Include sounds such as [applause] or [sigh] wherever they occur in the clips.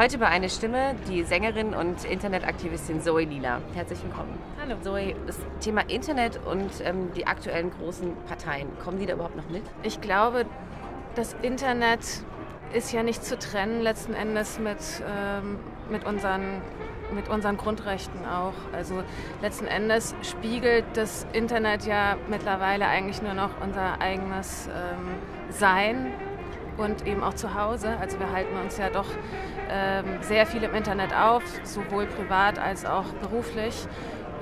Heute bei einer Stimme die Sängerin und Internetaktivistin Zoe Lila. Herzlich willkommen. Hallo. Zoe, das Thema Internet und ähm, die aktuellen großen Parteien, kommen die da überhaupt noch mit? Ich glaube, das Internet ist ja nicht zu trennen letzten Endes mit, ähm, mit, unseren, mit unseren Grundrechten auch. Also letzten Endes spiegelt das Internet ja mittlerweile eigentlich nur noch unser eigenes ähm, Sein und eben auch zu Hause. Also wir halten uns ja doch ähm, sehr viel im Internet auf, sowohl privat als auch beruflich.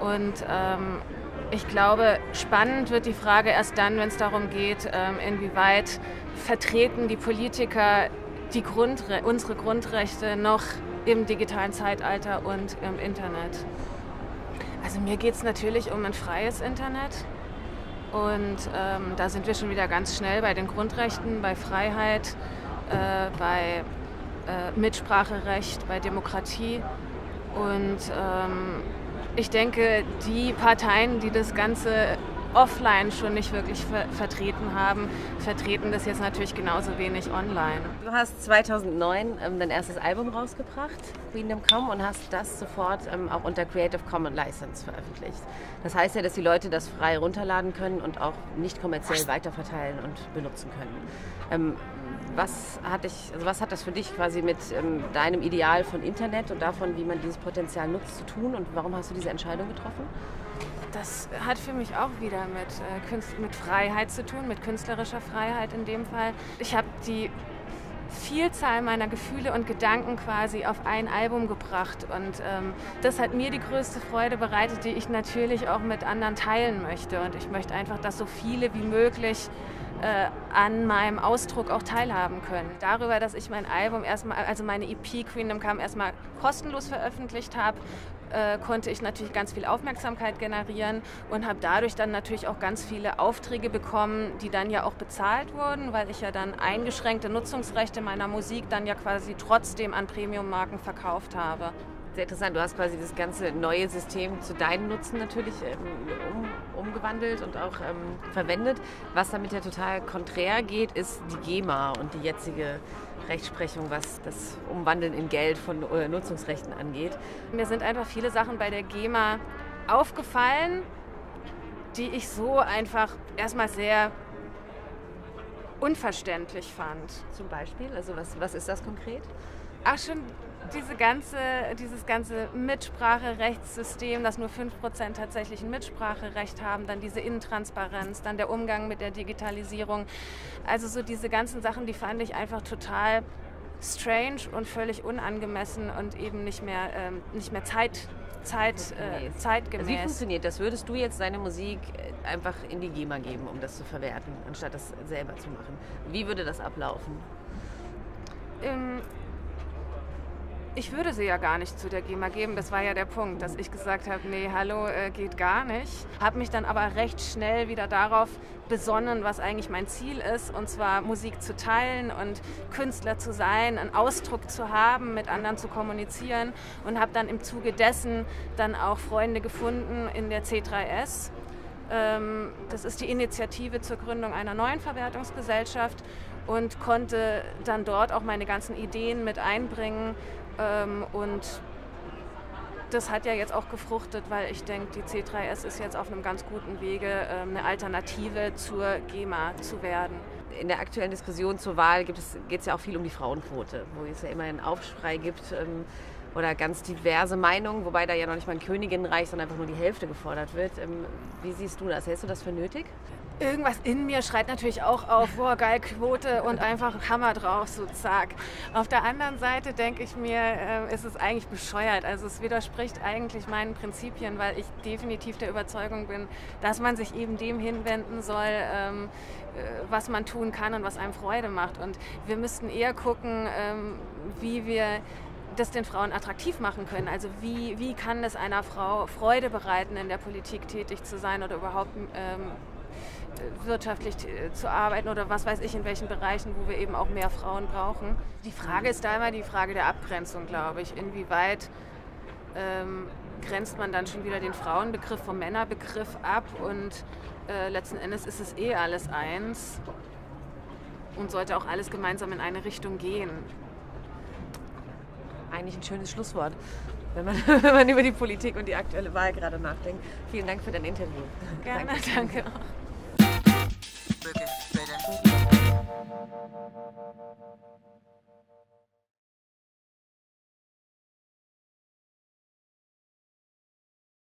Und ähm, ich glaube, spannend wird die Frage erst dann, wenn es darum geht, ähm, inwieweit vertreten die Politiker die Grundre unsere Grundrechte noch im digitalen Zeitalter und im Internet. Also mir geht es natürlich um ein freies Internet. Und ähm, da sind wir schon wieder ganz schnell bei den Grundrechten, bei Freiheit, äh, bei äh, Mitspracherecht, bei Demokratie. Und ähm, ich denke, die Parteien, die das Ganze offline schon nicht wirklich ver vertreten haben, vertreten das jetzt natürlich genauso wenig online. Du hast 2009 ähm, dein erstes Album rausgebracht, Queendom Come, und hast das sofort ähm, auch unter Creative Commons License veröffentlicht. Das heißt ja, dass die Leute das frei runterladen können und auch nicht kommerziell weiterverteilen und benutzen können. Ähm, was hat, dich, also was hat das für dich quasi mit ähm, deinem Ideal von Internet und davon, wie man dieses Potenzial nutzt, zu tun und warum hast du diese Entscheidung getroffen? Das hat für mich auch wieder mit, äh, mit Freiheit zu tun, mit künstlerischer Freiheit in dem Fall. Ich habe die Vielzahl meiner Gefühle und Gedanken quasi auf ein Album gebracht. Und ähm, das hat mir die größte Freude bereitet, die ich natürlich auch mit anderen teilen möchte. Und ich möchte einfach, dass so viele wie möglich äh, an meinem Ausdruck auch teilhaben können. Darüber, dass ich mein Album erstmal, also meine EP Queendom kam erstmal kostenlos veröffentlicht habe, äh, konnte ich natürlich ganz viel Aufmerksamkeit generieren und habe dadurch dann natürlich auch ganz viele Aufträge bekommen, die dann ja auch bezahlt wurden, weil ich ja dann eingeschränkte Nutzungsrechte meiner Musik dann ja quasi trotzdem an Premium-Marken verkauft habe sehr interessant. Du hast quasi das ganze neue System zu deinem Nutzen natürlich ähm, um, umgewandelt und auch ähm, verwendet. Was damit ja total konträr geht, ist die GEMA und die jetzige Rechtsprechung, was das Umwandeln in Geld von äh, Nutzungsrechten angeht. Mir sind einfach viele Sachen bei der GEMA aufgefallen, die ich so einfach erstmal sehr unverständlich fand. Zum Beispiel? Also was, was ist das konkret? Ach, schon diese ganze, dieses ganze Mitspracherechtssystem, dass nur 5% tatsächlich ein Mitspracherecht haben, dann diese Intransparenz, dann der Umgang mit der Digitalisierung. Also so diese ganzen Sachen, die fand ich einfach total strange und völlig unangemessen und eben nicht mehr, ähm, nicht mehr Zeit, Zeit, äh, zeitgemäß. Also wie funktioniert das? Würdest du jetzt deine Musik äh, einfach in die GEMA geben, um das zu verwerten, anstatt das selber zu machen? Wie würde das ablaufen? Ähm, ich würde sie ja gar nicht zu der GEMA geben. Das war ja der Punkt, dass ich gesagt habe, nee, hallo, äh, geht gar nicht. Habe mich dann aber recht schnell wieder darauf besonnen, was eigentlich mein Ziel ist, und zwar Musik zu teilen und Künstler zu sein, einen Ausdruck zu haben, mit anderen zu kommunizieren und habe dann im Zuge dessen dann auch Freunde gefunden in der C3S. Ähm, das ist die Initiative zur Gründung einer neuen Verwertungsgesellschaft und konnte dann dort auch meine ganzen Ideen mit einbringen, ähm, und das hat ja jetzt auch gefruchtet, weil ich denke, die C3S ist jetzt auf einem ganz guten Wege, ähm, eine Alternative zur GEMA zu werden. In der aktuellen Diskussion zur Wahl geht es ja auch viel um die Frauenquote, wo es ja immer einen Aufschrei gibt ähm, oder ganz diverse Meinungen, wobei da ja noch nicht mal ein Königinnenreich, sondern einfach nur die Hälfte gefordert wird. Wie siehst du das? Hältst du das für nötig? irgendwas in mir schreit natürlich auch auf, boah, geil, Quote und einfach Hammer drauf, so zack. Auf der anderen Seite denke ich mir, äh, ist es eigentlich bescheuert. Also es widerspricht eigentlich meinen Prinzipien, weil ich definitiv der Überzeugung bin, dass man sich eben dem hinwenden soll, ähm, äh, was man tun kann und was einem Freude macht. Und wir müssten eher gucken, ähm, wie wir das den Frauen attraktiv machen können. Also wie, wie kann es einer Frau Freude bereiten, in der Politik tätig zu sein oder überhaupt ähm, wirtschaftlich äh, zu arbeiten oder was weiß ich in welchen Bereichen, wo wir eben auch mehr Frauen brauchen. Die Frage ist da immer die Frage der Abgrenzung, glaube ich. Inwieweit ähm, grenzt man dann schon wieder den Frauenbegriff vom Männerbegriff ab und äh, letzten Endes ist es eh alles eins und sollte auch alles gemeinsam in eine Richtung gehen. Eigentlich ein schönes Schlusswort, wenn man, [laughs] wenn man über die Politik und die aktuelle Wahl gerade nachdenkt. Vielen Dank für dein Interview. Gerne, danke. danke